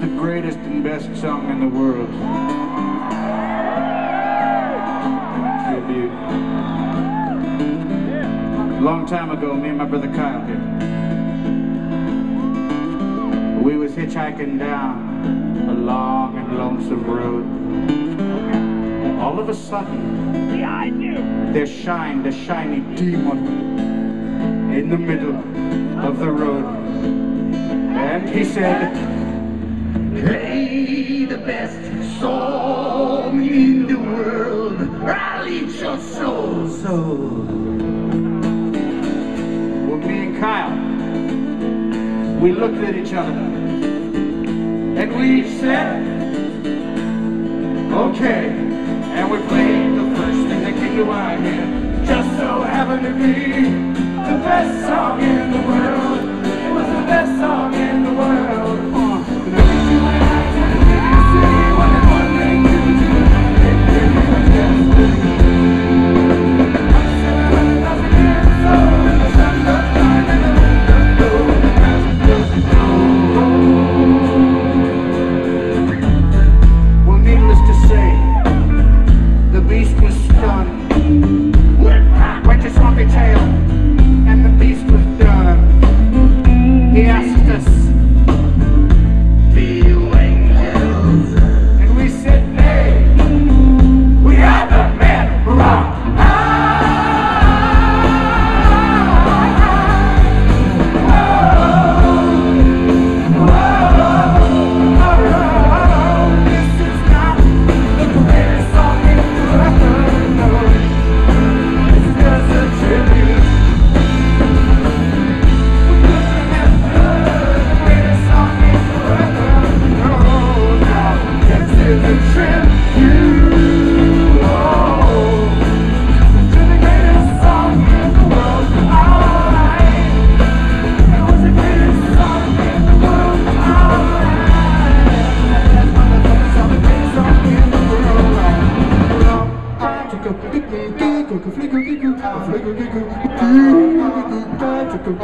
the greatest and best song in the world. Tribute. Long time ago, me and my brother Kyle here. We was hitchhiking down a long and lonesome road. All of a sudden, there shined a shiny demon in the middle of the road. And he said, Play the best song in the world. I'll eat your soul. So, well, me and Kyle, we looked at each other and we said, okay. And we played the first thing that came to our head. Just so happened to be the best song in the world. And the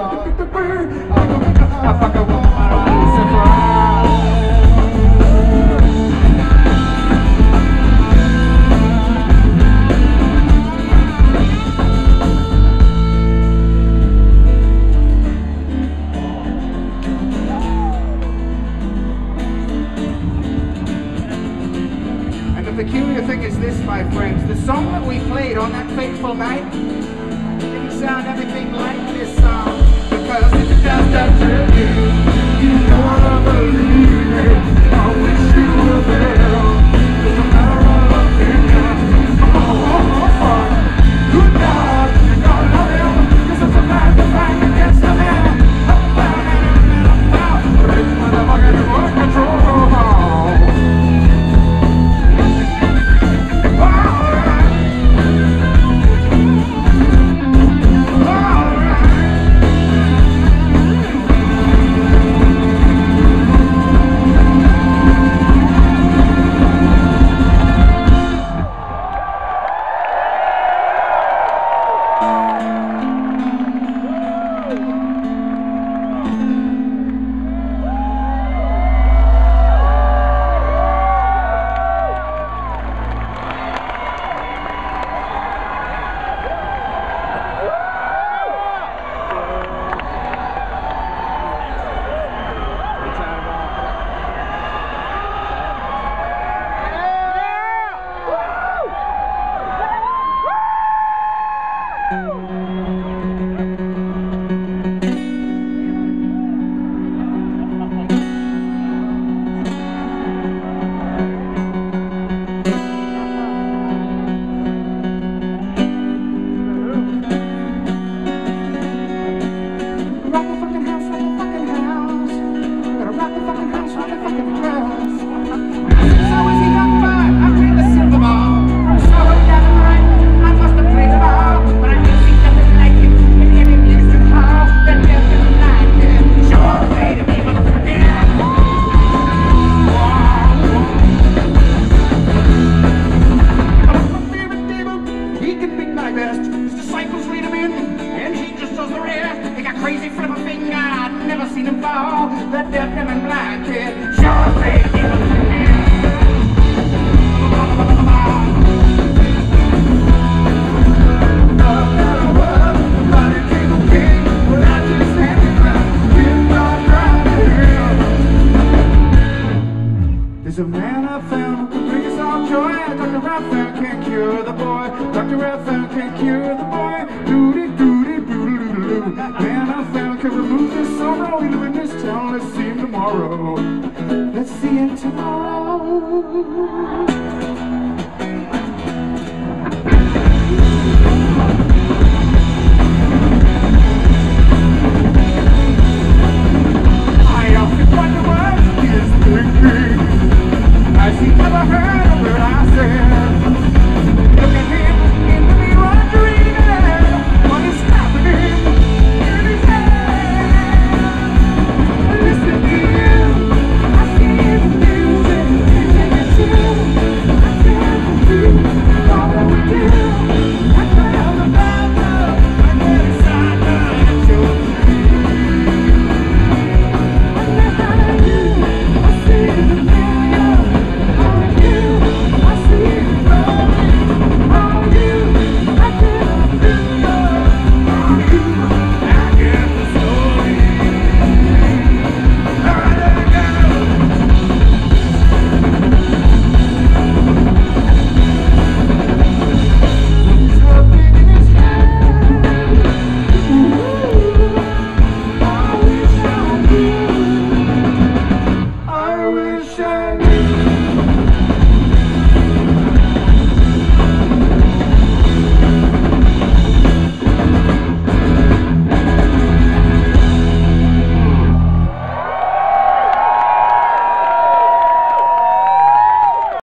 Oh. He can beat my best. His disciples lead him in, and he just does the rest. They got crazy flip finger. I've never seen him fall. That deaf, dumb, and blind kid sure paid boy. Dr. Raphael can't cure the boy. Doody doody doody doody doo. Man I found can remove this sorrow. We live in this town. Let's see him tomorrow. Let's see him tomorrow.